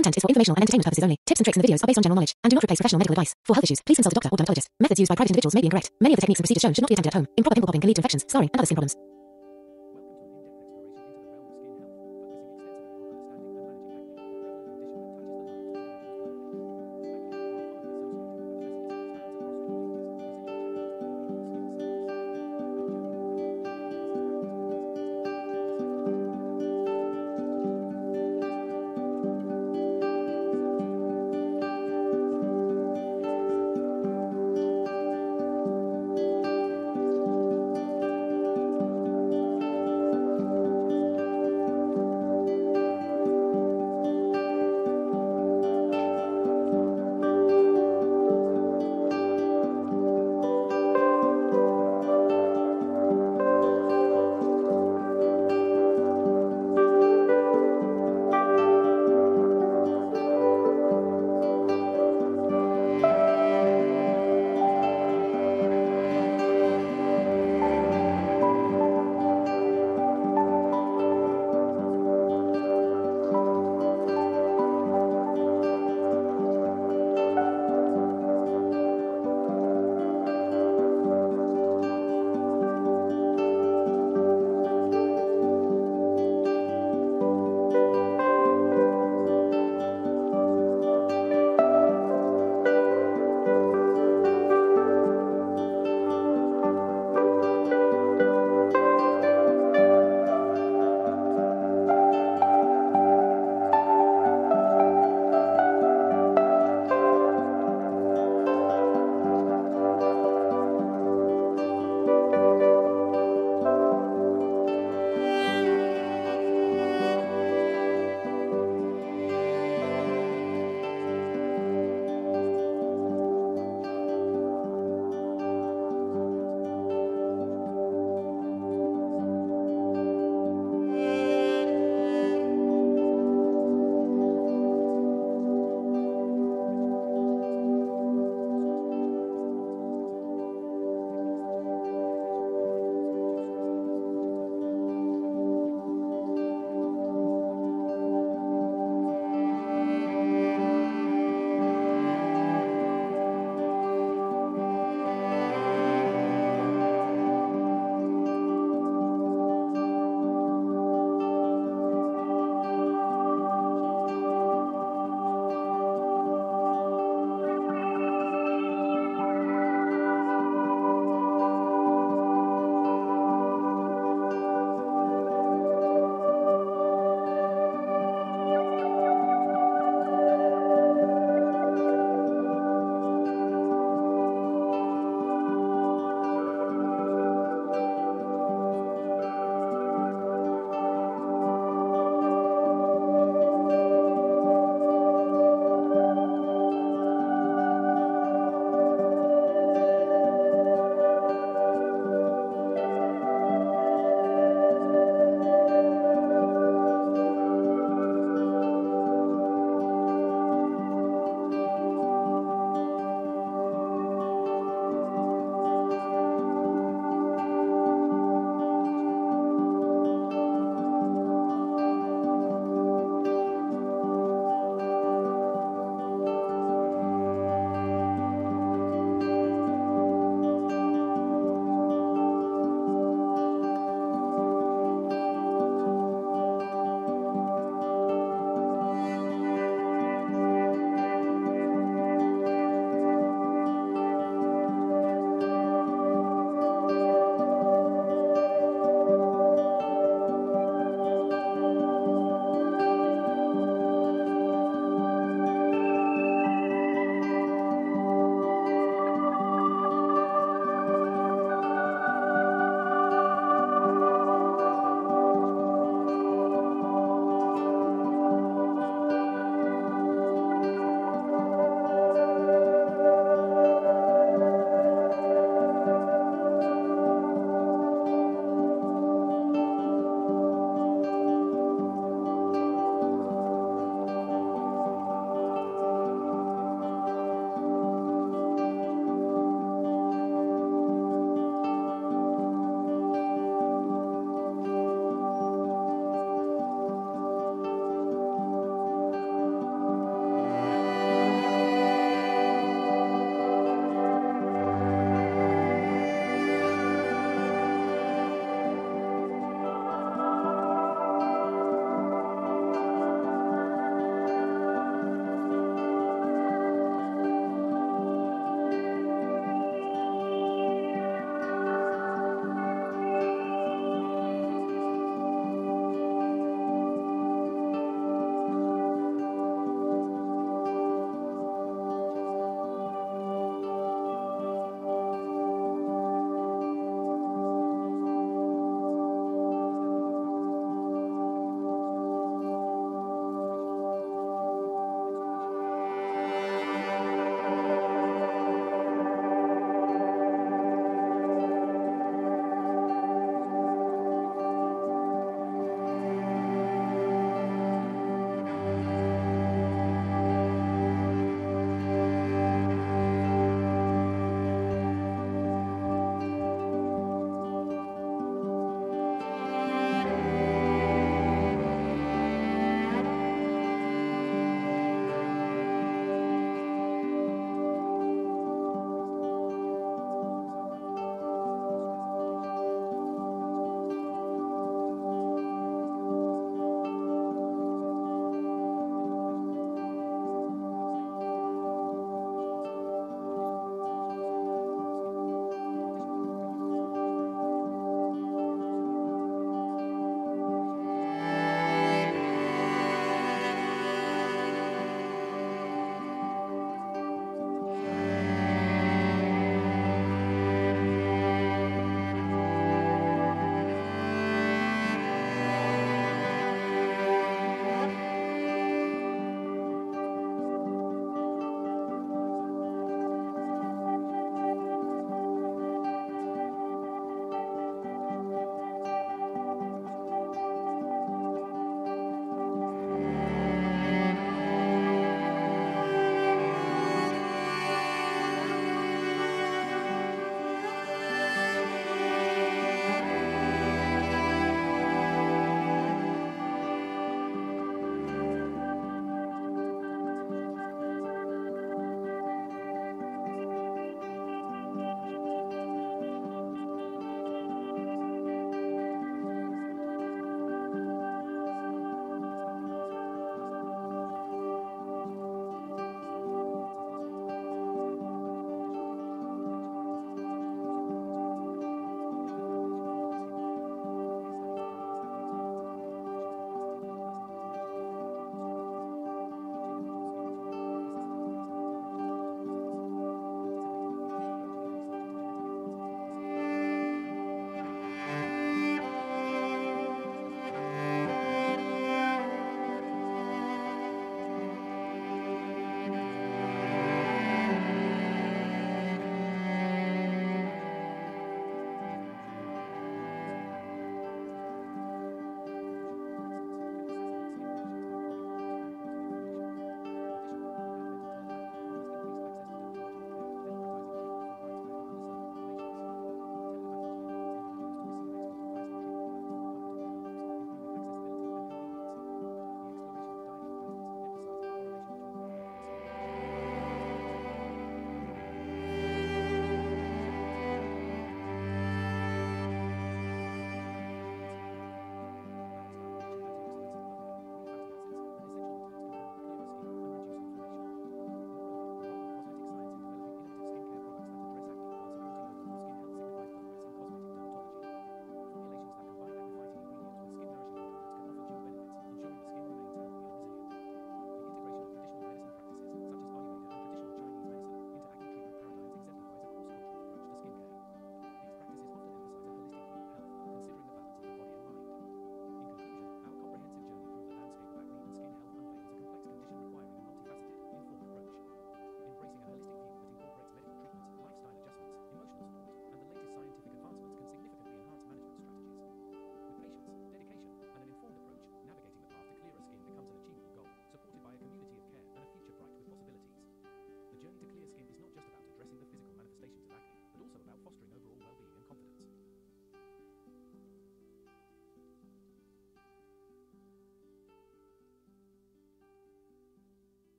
content is for informational and entertainment purposes only. Tips and tricks in the videos are based on general knowledge and do not replace professional medical advice. For health issues, please consult a doctor or dermatologist. Methods used by private individuals may be incorrect. Many of the techniques and procedures shown should not be attempted at home. Improper pimple popping can lead to infections, scarring, and other skin problems.